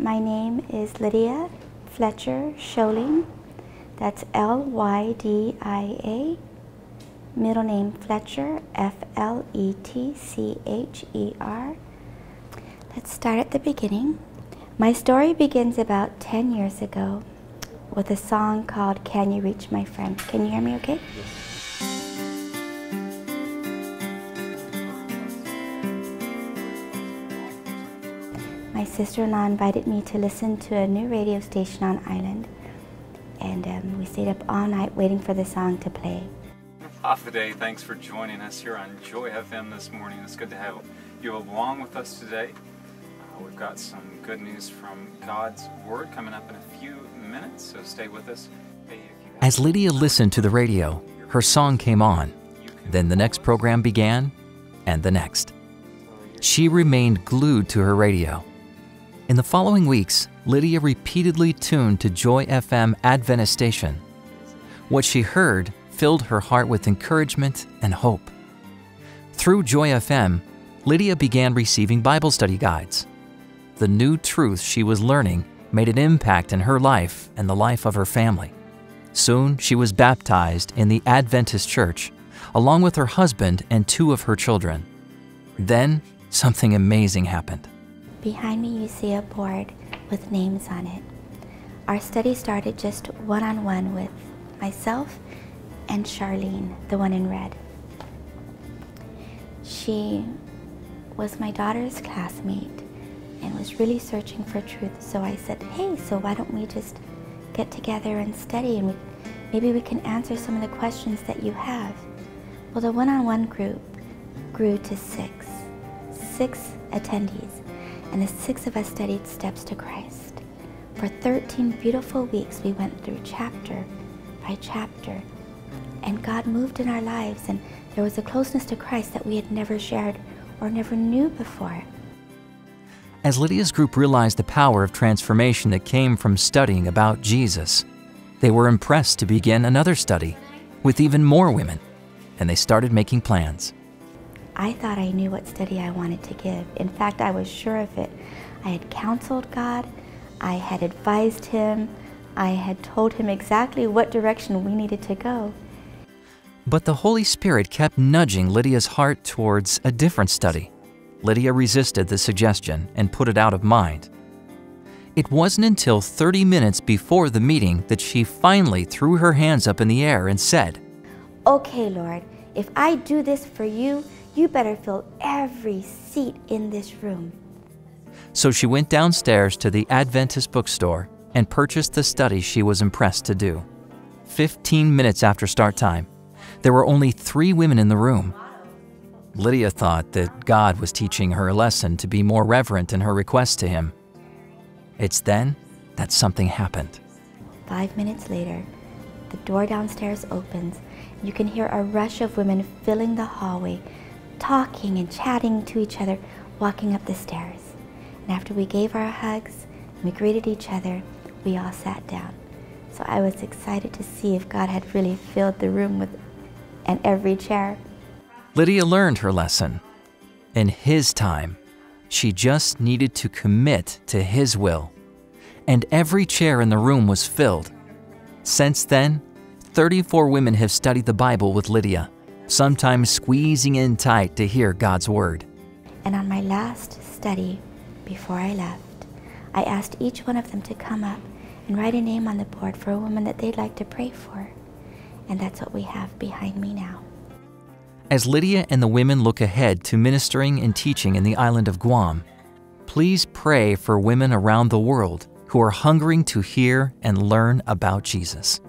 My name is Lydia Fletcher Sholing. That's L Y D I A. Middle name Fletcher, F L E T C H E R. Let's start at the beginning. My story begins about 10 years ago with a song called Can You Reach My Friend. Can you hear me okay? My sister-in-law invited me to listen to a new radio station on island and um, we stayed up all night waiting for the song to play. Hafa Adai, thanks for joining us here on Joy FM this morning. It's good to have you along with us today. Uh, we've got some good news from God's Word coming up in a few minutes, so stay with us. Hey, As Lydia listened to the radio, her song came on. Then the next program began, and the next. She remained glued to her radio. In the following weeks, Lydia repeatedly tuned to Joy FM Adventist station. What she heard filled her heart with encouragement and hope. Through Joy FM, Lydia began receiving Bible study guides. The new truth she was learning made an impact in her life and the life of her family. Soon, she was baptized in the Adventist church, along with her husband and two of her children. Then, something amazing happened. Behind me you see a board with names on it. Our study started just one-on-one with myself and Charlene, the one in red. She was my daughter's classmate and was really searching for truth. So I said, hey, so why don't we just get together and study and we, maybe we can answer some of the questions that you have. Well, the one-on-one group grew to six, six attendees and the six of us studied Steps to Christ. For 13 beautiful weeks, we went through chapter by chapter, and God moved in our lives, and there was a closeness to Christ that we had never shared or never knew before. As Lydia's group realized the power of transformation that came from studying about Jesus, they were impressed to begin another study with even more women, and they started making plans. I thought I knew what study I wanted to give. In fact, I was sure of it. I had counseled God, I had advised Him, I had told Him exactly what direction we needed to go. But the Holy Spirit kept nudging Lydia's heart towards a different study. Lydia resisted the suggestion and put it out of mind. It wasn't until 30 minutes before the meeting that she finally threw her hands up in the air and said, Okay, Lord, if I do this for you, you better fill every seat in this room. So she went downstairs to the Adventist bookstore and purchased the study she was impressed to do. Fifteen minutes after start time, there were only three women in the room. Lydia thought that God was teaching her a lesson to be more reverent in her request to Him. It's then that something happened. Five minutes later, the door downstairs opens. You can hear a rush of women filling the hallway talking and chatting to each other, walking up the stairs. And after we gave our hugs and we greeted each other, we all sat down. So I was excited to see if God had really filled the room with and every chair. Lydia learned her lesson. In His time, she just needed to commit to His will. And every chair in the room was filled. Since then, 34 women have studied the Bible with Lydia sometimes squeezing in tight to hear God's Word. And on my last study, before I left, I asked each one of them to come up and write a name on the board for a woman that they'd like to pray for. And that's what we have behind me now. As Lydia and the women look ahead to ministering and teaching in the island of Guam, please pray for women around the world who are hungering to hear and learn about Jesus.